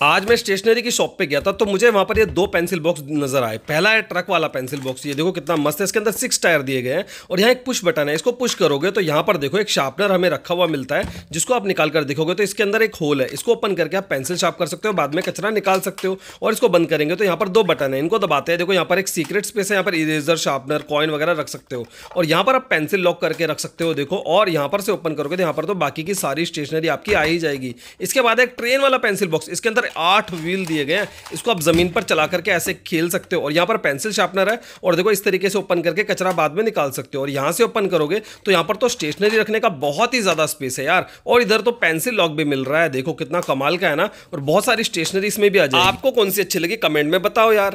आज मैं स्टेशनरी की शॉप पे गया था तो मुझे वहाँ पर ये दो पेंसिल बॉक्स नज़र आए। पहला है ट्रक वाला पेंसिल बॉक्स, ये देखो कितना मस्त है, इसके अंदर सिक्स टायर दिए गए हैं, और यहाँ एक पुश बटन है, इसको पुश करोगे तो यहाँ पर देखो एक शार्पनर हमें रखा हुआ मिलता है, जिसको आप निकाल कर देखोगे तो इसके अंदर एक होल है, इसको ओपन करके आप पेंसिल शार्प कर सकते हो, बाद में कचरा निकाल सकते हो, और इसको बंद करेंगे तो यहाँ पर दो बटन है, इनको दबाते हैं, देखो यहाँ पर एक सीक्रेट स्पेस है, यहाँ पर इरेजर शार्पनर कॉइन वगैरह रख सकते हो, और यहाँ पर आप पेंसिल लॉक करके रख सकते हो, देखो, और यहाँ पर से ओपन करोगे तो यहाँ पर तो बाकी की सारी स्टेशनरी आपकी आ ही जाएगी। इसके बाद एक ट्रेन वाला पेंसिल बॉक्स इसके अंदर आठ व्हील दिए गए हैं। इसको आप ज़मीन पर चला करके ऐसे खेल सकते हो। और यहाँ पर पेंसिल शार्पनर है और देखो इस तरीके से ओपन करके कचरा बाद में निकाल सकते हो। और यहाँ से ओपन करोगे तो यहाँ पर तो स्टेशनरी रखने का बहुत ही ज़्यादा स्पेस है यार। और इधर तो पेंसिल लॉक भी मिल रहा है। देखो कितना कमाल का है ना। और बहुत सारी स्टेशनरी इसमें भी आ जाए आपको कौन सी अच्छी लगी कमेंट में बताओ यार।